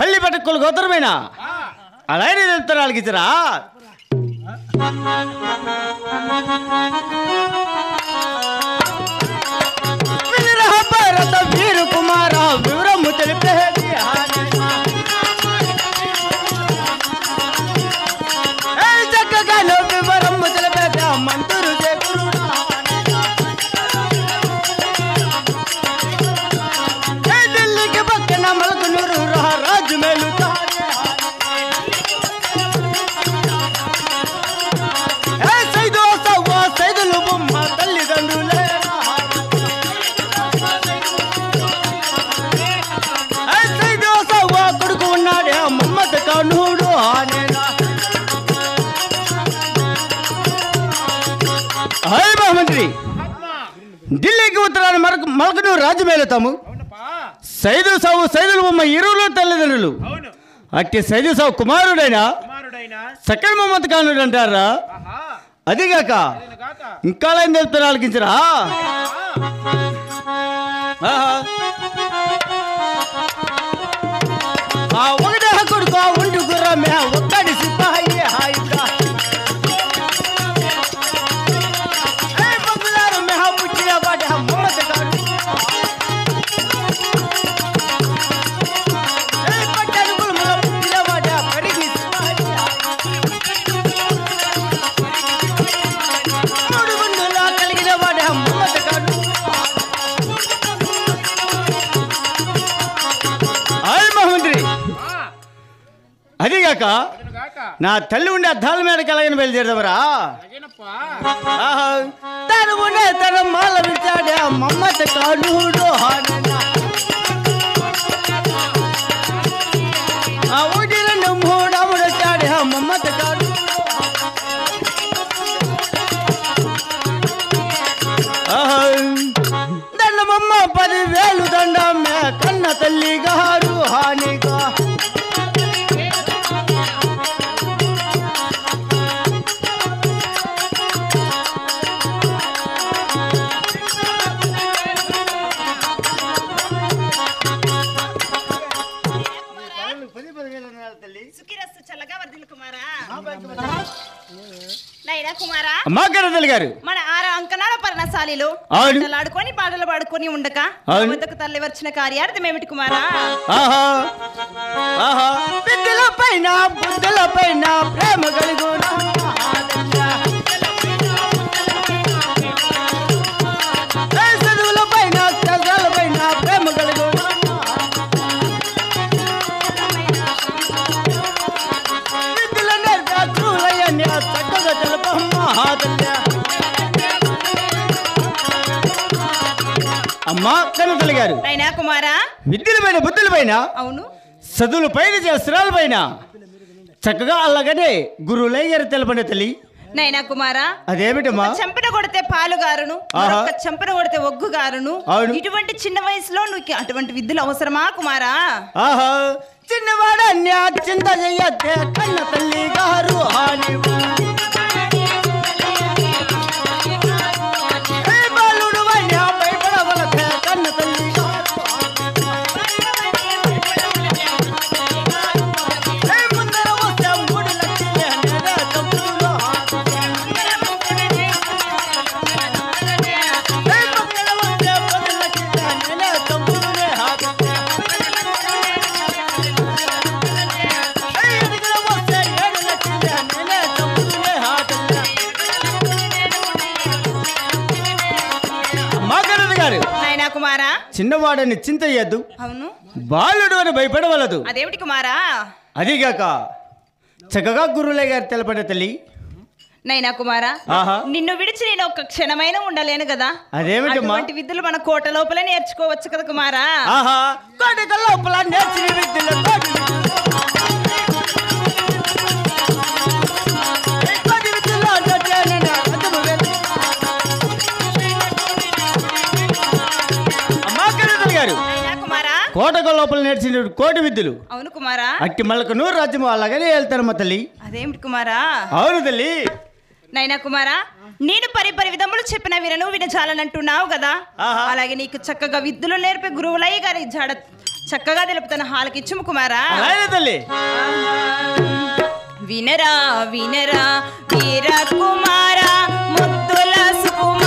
పల్లి పట్టకులు గోత్రమేనా? అలాగే చెప్తారు ఇచ్చరా మలకనూరు రాజు మేలుతాము సైదు సావు సైదులు బొమ్మ ఇరువులు తల్లిదండ్రులు. అట్టి సైదు సావు కుమారుడైనా సకల మమ్మత కానుడు అంటారా? అదిగాక గాక ఇంకా ఏం చెప్తారు ఆలకించరా? ఆహా. గాక నా తల్లి ఉండే అద్దాల మీద కలగని బయలుదేరదవరా. తను మాల విచ్చాడే మమ్మత కానుడు మమ్మత కానుడు అమ్మా కరతల్లి గారు. మన ఆరు అంకణాల పర్ణశాలిలో అవును. ఆడుకొని పాటలు పాడుకొని ఉండక. వద్దకు తల్లి వచ్చిన కార్యార్థం ఏమిటి కుమారా? ఆహా. ఆహా. విద్యల పైన బుద్ధుల పైన ప్రేమ కలుగునా. అమ్మా గారు. నైనా కుమారా? విద్యల పైన బుద్ధుల పైన అవును. చదువుల పైన శాస్త్రాల పైన చక్కగా అలాగనే గురువులై గారు తెలపండి తల్లి. నైనా కుమారా అదేమిటమ్మా? చెంపన కొడితే పాలు గారును చెంపన కొడితే ఒగ్గు గారును. ఇటువంటి చిన్న వయసులో నువ్వు అటువంటి విద్యలు అవసరమా కుమారా? ఆహా చిన్నవాడన్య చింత చెయ్యద్దే కన్న తల్లి గారు చిన్నవాడని చింతయ్యద్దు అవును. బాలుడు అని భయపడవలదు. అదేమిటి కుమారా అదిగాక చక్కగా గురువులే గారు తెలపడ తల్లి. నైనా కుమారా నిన్ను విడిచి నేను ఒక్క క్షణమైన ఉండలేను కదా. అదేమిటమ్మా? అటువంటి విద్యలు మన కోట లోపల నేర్చుకోవచ్చు కదా కుమారా. ఆహా. కోటి లోపల నేర్చిన విద్యలు. కోటకు లోపల నేర్చిన కోటి విద్యలు. అవును కుమారా. అట్టి మళ్ళకు నూరు రాజ్యం అలాగనే వెళ్తారమ్మ తల్లి. అదేమిటి కుమారా? అవును తల్లి. నైనా కుమారా నేను పరి పరి విధములు చెప్పిన వినను వినజాలనంటున్నావు కదా. అలాగే నీకు చక్కగా విద్యలు నేర్పే గురువులయ్య గారి జాడ చక్కగా తెలుపుతాను హాలకిచ్చుము కుమారా. తల్లి. వినరా వినరా వీర కుమారా ముద్దుల సుకుమారా.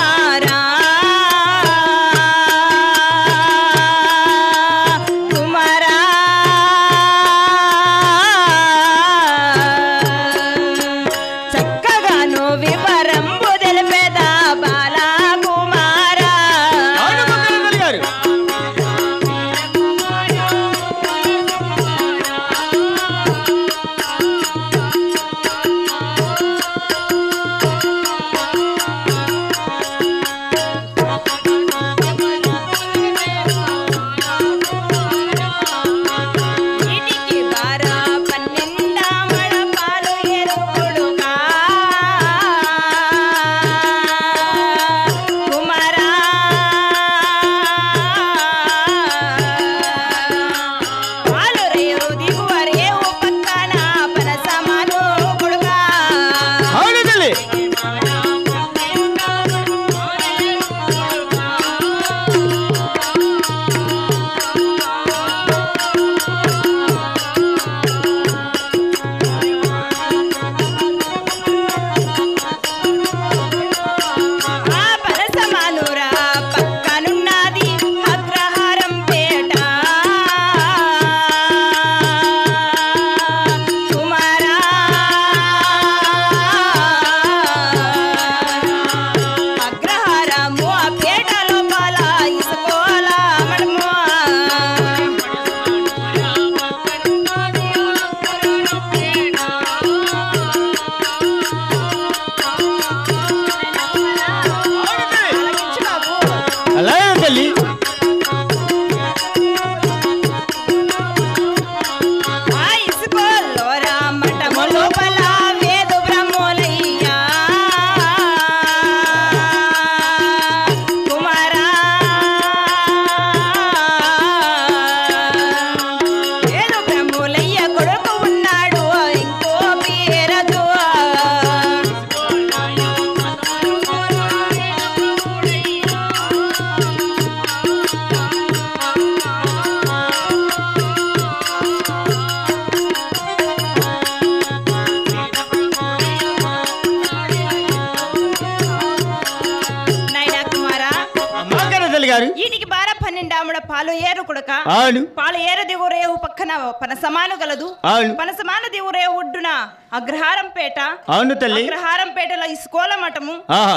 కొడక పాలు ఏరు దిగురేవు పక్కన పనసమాను గలదు. అవును పనసమాన దిగురేవు ఒడ్డున అగ్రహారం పేట అవును తల్లి. అగ్రహారం పేటలో ఇసుకోల మఠము.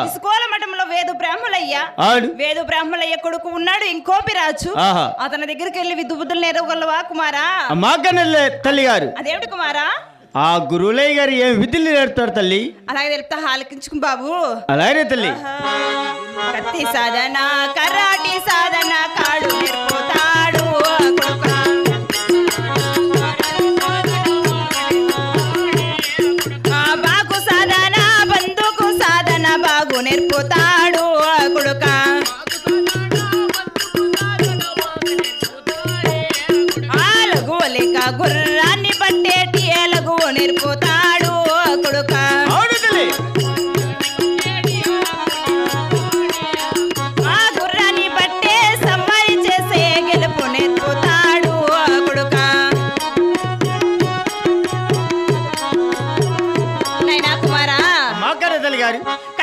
ఇసుకోల మఠంలో వేదు బ్రాహ్మలయ్య వేదు బ్రాహ్మలయ్య కొడుకు ఉన్నాడు ఇంకోపి రాజు. అతని దగ్గరికి వెళ్ళి నేరగలవా కుమారా? తల్లి గారు. అదేమిటి కుమారా? ఆ గురువులయ్య గారు ఏం విధులు నేర్పుతారు తల్లి? అలాగే తెలుపుతా హాలకించుకు బాబు. అలాగే తల్లి. కత్తి సాధన కరాటి సాధన కాడు నేర్పుతాడు నేర్పుతాడు కొడుక. ఆ లఘువ లేక గుర్రాన్ని పట్టేటి లఘువు నేర్పుతాడు కొడుక.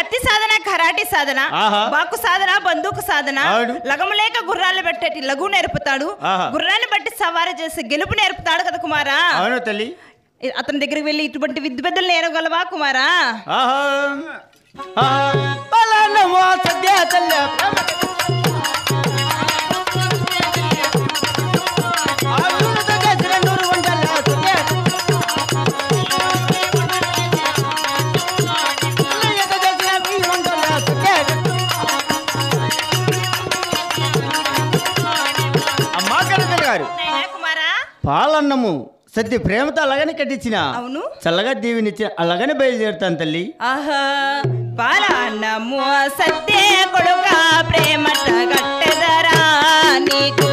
కత్తి సాధన కరాటి సాధన. బాకు సాధన బందూకు సాధన. లగము లేక గుర్రాలు పెట్టేటి లఘు నేర్పుతాడు. గుర్రాన్ని బట్టి సవారీ చేసి గెలుపు నేర్పుతాడు కదా కుమారా? అవును తల్లి. అతని దగ్గరికి వెళ్ళి ఇటువంటి విద్య పెద్దలు నేరగలవా కుమారా? ఆహా. పాలన్నము సద్య ప్రేమతో అలాగనే కట్టించిన. అవును. చల్లగా దీవినిచ్చిన అలాగనే బయలుదేరుతాను తల్లి. ఆహా పాలన్నము సత్తే కొడుక ప్రేమట గట్టెదరా నీకు.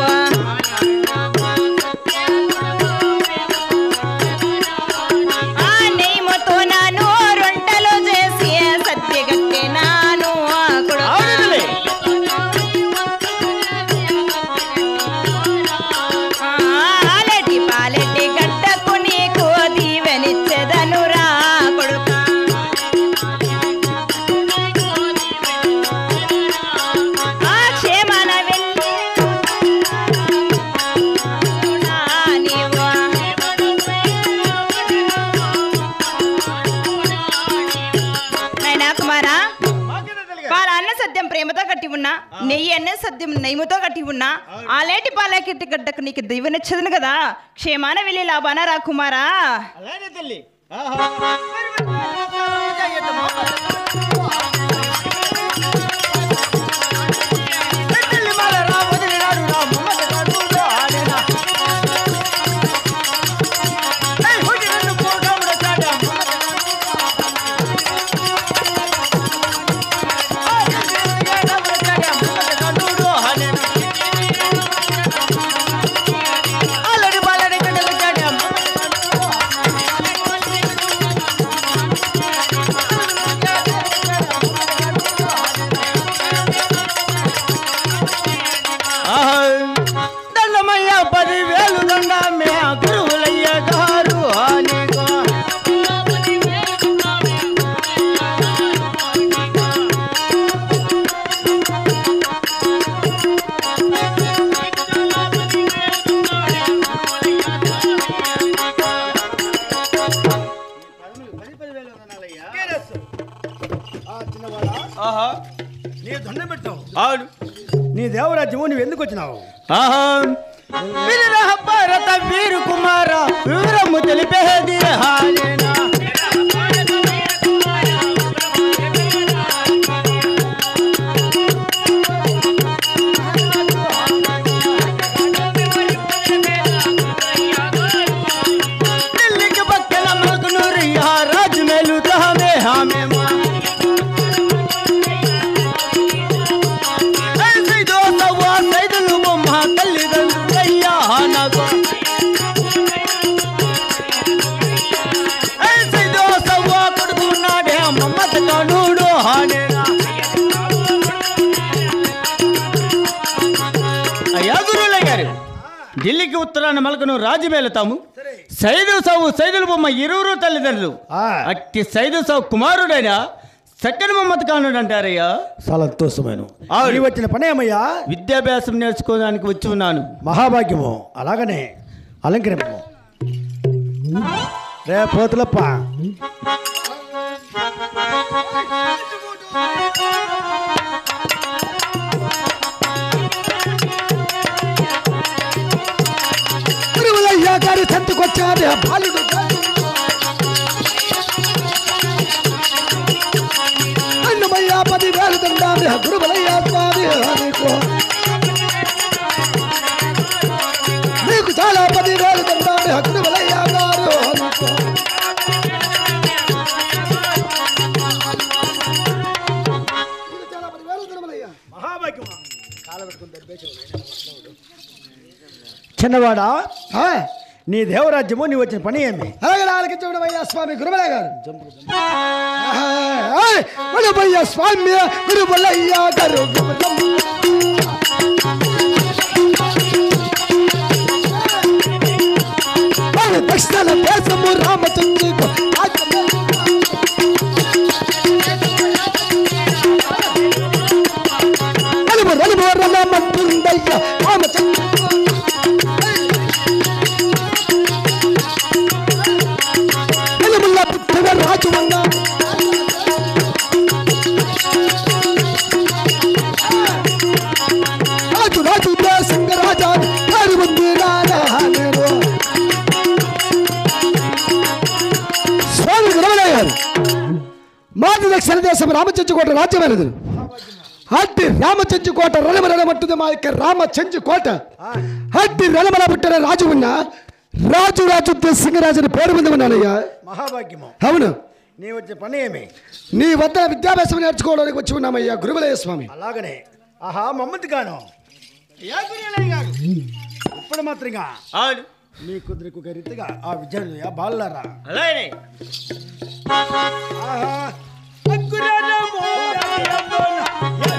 ఉన్నా నెయ్యి అనే సద్యం నెయ్యితో కట్టి ఉన్నా ఆలేటి పాలకెట్టి గడ్డకు నీకు దివ్వనిచ్చదును కదా క్షేమాన వెళ్ళి లాభాన రా కుమారా అలానే తల్లి దేవరాజ్యము నువ్వు ఎందుకు వచ్చినావు ఆహా ఢిల్లీకి ఉత్తరాన మలకను రాజమేలుతాము సైదు సావు సైదుల బొమ్మ ఇరువురు తల్లిదండ్రులు. అట్టి సైదు సావు కుమారుడైన సక్కని మమ్మత కానుడు అంటారయ్యా సంతోషమైన అవును. నీ వచ్చిన పని ఏమయ్యా? విద్యాభ్యాసం నేర్చుకోవడానికి వచ్చి ఉన్నాను. మహాభాగ్యము. అలాగనే అలంకరింపము. రే పోతులప్ప. సంతకొచ్చాడు బాలుడు అన్నమయ్యా పదివేలు తండామి గురువులయ్యా స్వామి నీకు నీకు చాలా పదివేలు తండామి గురువులయ్యా గారు నీకు చిన్నవాడా ఆ, నీ దేవరాజ్యము నీ వచ్చిన పని ఏమి? అలాగే చూడవయ్యా స్వామి గురుమలయ్య గారు. గురుమయ్య స్వామి గురుమలయ్య గారు. దక్షిణ దేశము రామచంద్రుడు. రామచంచుకోట రాజ్యమైనది అట్టి రామచంచుకోట రలమ రలమట్టుది మా యొక్క రామచంచుకోట. అట్టి రలమల పుట్టిన రాజు ఉన్న రాజు రాజు సింగరాజుని పేరు మీద ఉన్నానయ్యా. మహాభాగ్యము. అవును. నీ వచ్చే పని ఏమి? నీ వద్ద విద్యాభ్యాసం నేర్చుకోవడానికి వచ్చి ఉన్నామయ్యా గురువులయ్య స్వామి. అలాగనే. ఆహా మమ్మతి గాను. ఇప్పుడు మాత్రంగా నీ కుదిరికి రీతిగా ఆ విద్యార్థి బాలులారా అలానే ఆహా ಶುಕ್ರನ ಮೂಲ